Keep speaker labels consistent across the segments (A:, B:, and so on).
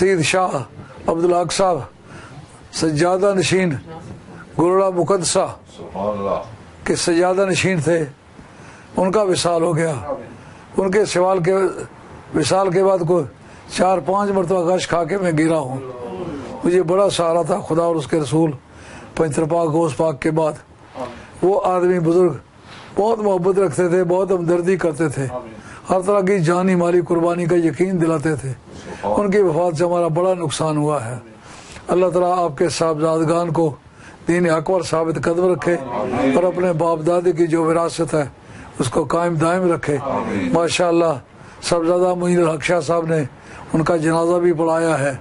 A: سید شاہ عبدالحق صاحب سجادہ نشین گرڑا مقدسہ
B: سبحان اللہ
A: کے سجادہ نشین تھے۔ ان کا وصال ہو گیا۔ ان کے سوال کے وصال کے بعد کوئی چار پانچ مرتبہ گش کھا کے میں گرا ہوں۔ مجھے بڑا سہارا تھا خدا اور اس کے رسول پنتر پاک گوشت پاک کے بعد۔ وہ آدمی بزرگ بہت محبت رکھتے تھے بہت ہمدردی کرتے تھے۔ ہر طرح کی جانی مالی قربانی کا یقین دلاتے تھے۔ ان کی وفات سے ہمارا بڑا نقصان ہوا ہے۔ اللہ تعالیٰ آپ کے صاحبزادگان کو دین اکبر ثابت قدم رکھے اور اپنے باپ دادی کی جو وراثت ہے اس کو قائم دائم رکھے۔ ماشاء اللہ صاحبزادہ معین الحق شاہ صاحب نے ان کا جنازہ بھی پڑھایا ہے۔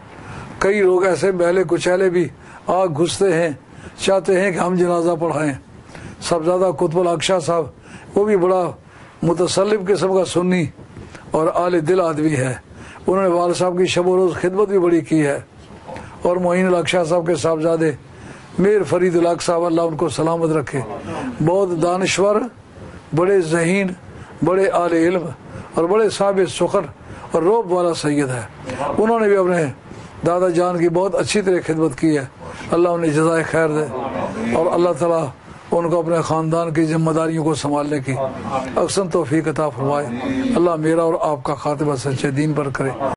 A: کئی لوگ ایسے بہلے کچیلے بھی آگ گھستے ہیں چاہتے ہیں کہ ہم جنازہ پڑھائیں۔ صاحبزادہ قطب الحق شاہ صاحب وہ بھی بڑا متصلب قسم کا سنی اور اعلی دل آدمی ہے۔ انہوں نے والد صاحب کی شب و روز خدمت بھی بڑی کی ہے۔ اور معین الحق شاہ صاحب کے صاحبزادے، میر فرید الحق صاحب، اللہ ان کو سلامت رکھے۔ بہت دانشور، بڑے ذہین، بڑے اعلی علم اور بڑے صاحب سخر اور روب والا سید ہے۔ انہوں نے بھی اپنے دادا جان کی بہت اچھی طرح خدمت کی ہے۔ اللہ انہیں جزائے خیر دے اور اللہ تعالیٰ ان کو اپنے خاندان کی ذمہ داریوں کو سنبھالنے کی اکثر توفیق عطا فرمائے۔ اللہ میرا اور آپ کا خاتمہ سچے دین پر کرے۔